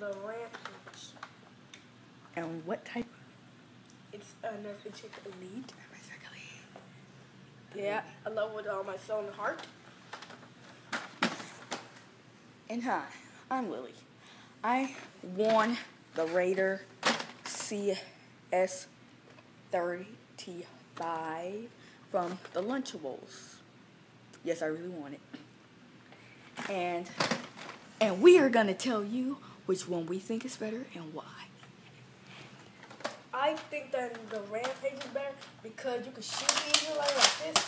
the Rampage. And what type? It's a Nerf Chick Elite. Yeah, I love with all my soul and heart. And hi, I'm Lily. I won the Raider CS35 from the Lunchables. Yes, I really want it. And and we are gonna tell you which one we think is better and why. I think that the Rampage is better because you can shoot easier like, like this.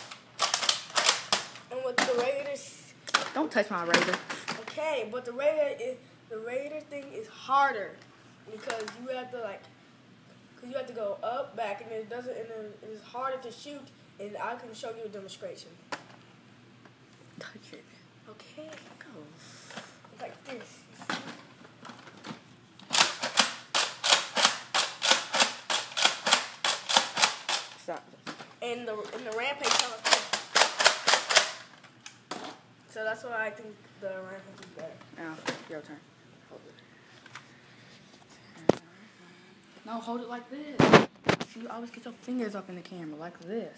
And with the Raiders, Don't touch my Raider. okay, but the Raider is the Raider thing is harder because you have to like, cause you have to go up, back, and it doesn't, and it is harder to shoot. And I can show you a demonstration. Touch it. Okay, Go. like this. And the in the Rampage So that's why I think the Rampage is better. Now, your turn. Hold it. No, hold it like this. See, you always get your fingers up in the camera, like this.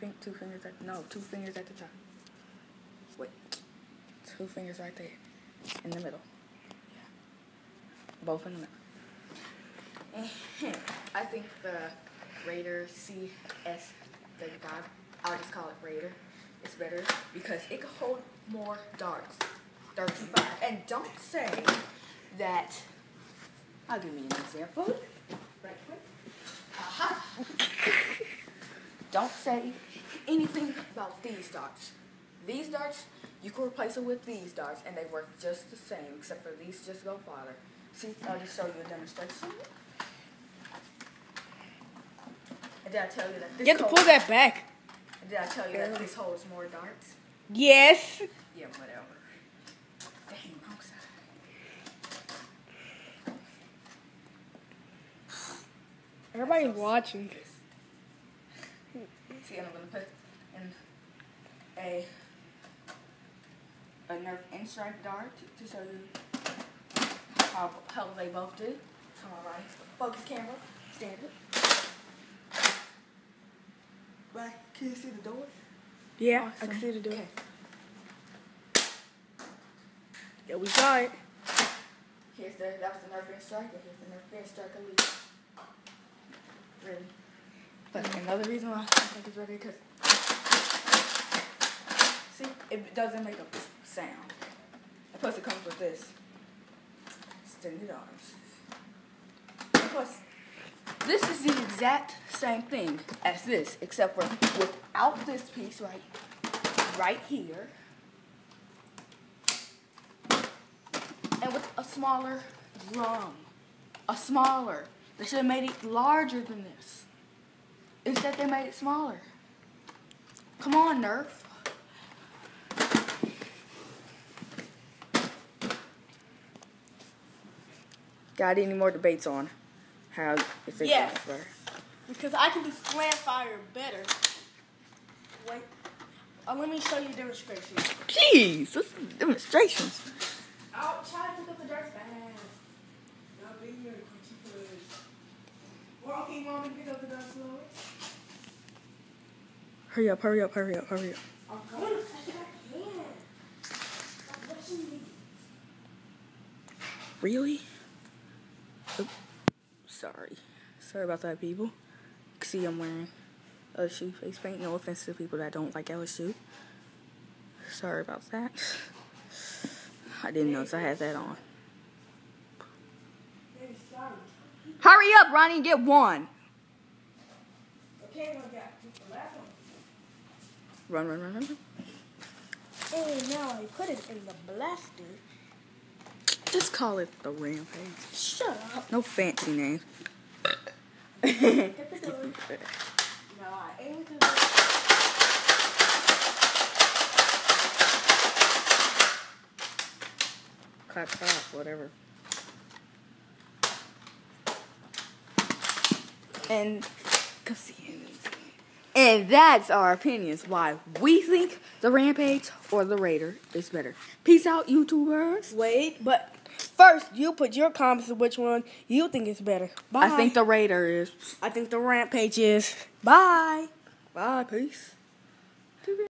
Think two fingers at no, two fingers at the top. Wait, two fingers right there, in the middle. Yeah, both in the middle. I think the Raider CS, the God, I'll just call it Raider, It's better because it can hold more darts. 35. And don't say that. I'll give me an example. Right quick. Uh-huh. Aha. don't say anything about these darts. These darts, you can replace them with these darts, and they work just the same, except for these just go farther. See, I'll just show you a demonstration. And did I tell you that this You have to pull that back. Did I tell you that this holds more darts? Yes. Yeah, whatever. Dang, I'm sorry. Everybody's watching. See, and I'm gonna put in a a Nerf N-Strike dart to, to show you how how they both do. Come on, Ronnie. Focus camera. Stand it. Right. Can you see the door? Yeah, I can see the door. Okay. Yeah, we saw it. Here's the that was the Nerf N-Strike, and here's the Nerf N-Strike elite. Really. But another reason why I think it's better because see, it doesn't make a sound. And plus, it comes with this extended arms. And plus, this is the exact same thing as this, except for without this piece right, right here, and with a smaller drum, a smaller. They should have made it larger than this. Instead, they made it smaller. Come on, Nerf. Got any more debates on how if it Yes. gets? Because I can do slam fire better. Wait. Uh, let me show you demonstrations. Jeez, this is demonstrations. I'll try to pick up the darts fast. Not being here, please. Well, okay, you want me to pick up the darts slower? Hurry up, hurry up, hurry up, hurry up. I'm going as fast as I can. Stop rushing me. Really? Oop. Sorry. Sorry about that, people. See, I'm wearing LSU face paint. No offense to people that don't like LSU. Sorry about that. I didn't notice I had that on. Hurry up, Ronnie, and get one. Okay, well, I got the last one. Run, run, run, run. run. And now I put it in the blaster. Just call it the Rampage. Shut up. No fancy name. Hit the door. gonna... clap, clap, whatever. And. And that's our opinions why we think the Rampage or the Raider is better. Peace out, YouTubers. Wait, but first you put your comments of which one you think is better. Bye. I think the Raider is. I think the Rampage is. Bye. Bye. Peace.